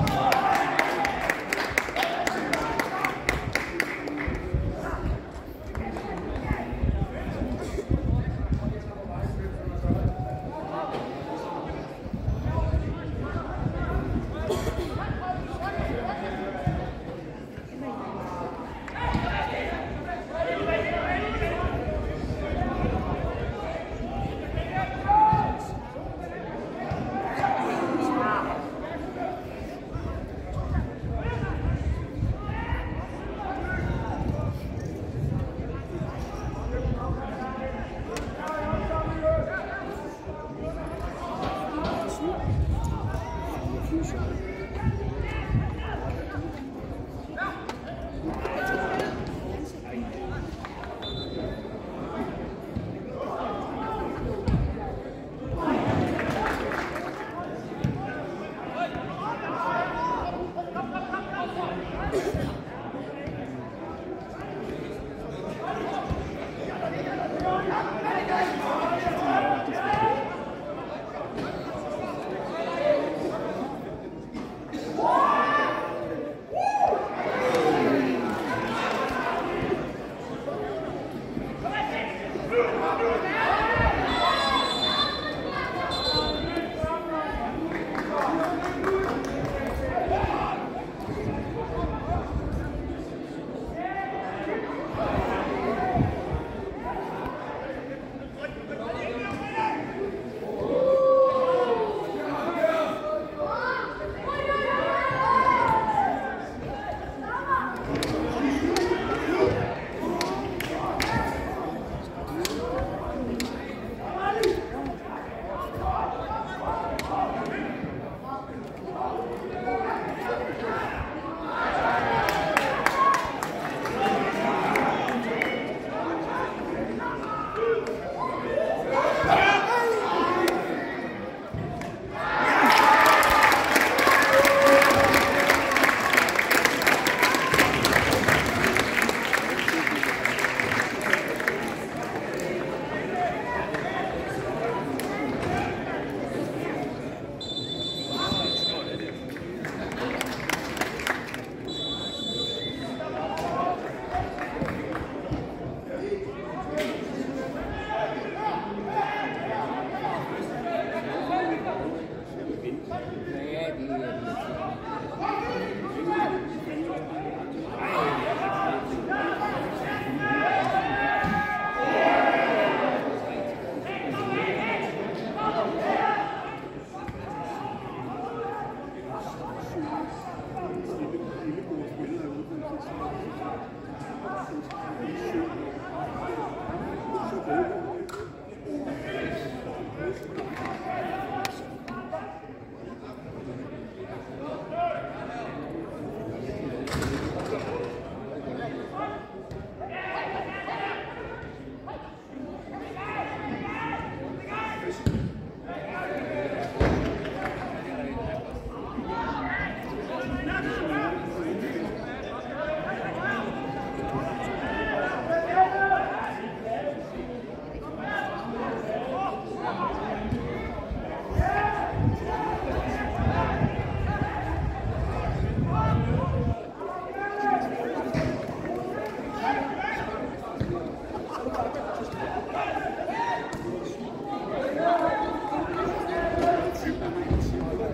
Oh!